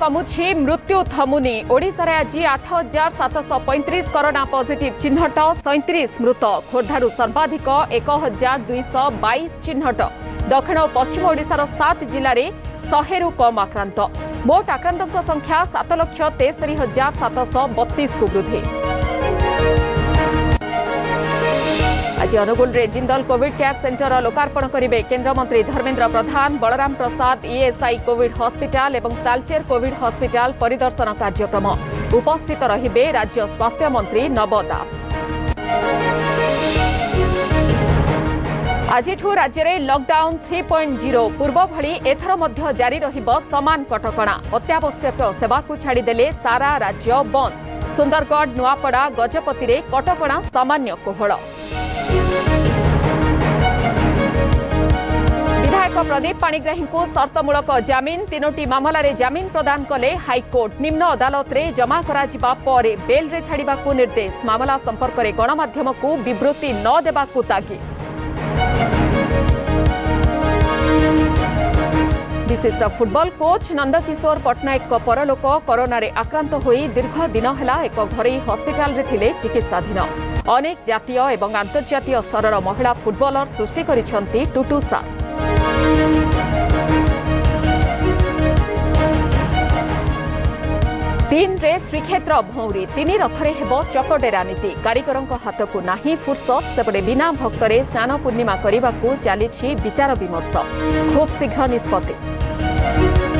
कमु मृत्यु थमुनी आज आठ हजार सतश कोरोना पजिट चिन्हट 37 मृत खोरधारु सर्वाधिक एक हजार दुईश बइस चिह्न दक्षिण पश्चिम सात जु कम् आक्रान्त मोट आक्रान्तख्या सत लक्ष तेस्तरी हजार को वृद्धि আজ অনুগুলের জিন্দল কোভিড কেয়ার সেন্টর লোকার্পণ করবে কেন্দ্রমন্ত্রী Dharmendra Pradhan Balaram Prasad ESI covid hospital এবং তালচের কোভিড হসপিটাল পরিদর্শন কার্যক্রম উপস্থিত রহবে রাজ্য স্বাস্থ্যমন্ত্রী নব দাস আজিঠু রাজ্যের লকডাউন থ্রি পয়েন্ট জিরো পূর্ব ভি এথর মধ্য জারি রহব সমান কটকা অত্যাবশ্যক সেবাকু ছাড়িদেলে সারা রাজ্য বন্ধ সুন্দরগড় নুয়াপড়া গজপতিরে কটকা সামান্য কোহল प्रदीप पाणिग्राही को सर्तमूलक जमिन तीनो मामलें जमिन प्रदान कले हाइकोर्ट निम्न अदालत में जमा कर बेल छाड़ा निर्देश मामला संपर्क में गणमाध्यम को बृत्ति नदेवा तागिद विशिष्ट फुटबल कोच नंदकिशोर पट्टनायक परलोक करोन आक्रांत हो दीर्घ दिन है एक घर हस्पिटाल चिकित्साधीन अनेक जातीय और स्तर महिला फुटबलर सृष्टि कर टुटु सार ବଜେଟ୍ରେ ଶ୍ରୀକ୍ଷେତ୍ର ଭଉଁରୀ ତିନି ରଥରେ ହେବ ଚକଡେରା ନୀତି କାରିଗରଙ୍କ ହାତକୁ ନାହିଁ ଫୁର୍ସତ ସେପଟେ ବିନା ଭକ୍ତରେ ସ୍ନାନ ପୂର୍ଣ୍ଣିମା କରିବାକୁ ଚାଲିଛି ବିଚାର ବିମର୍ଶ ଖୁବ୍ ଶୀଘ୍ର ନିଷ୍ପତ୍ତି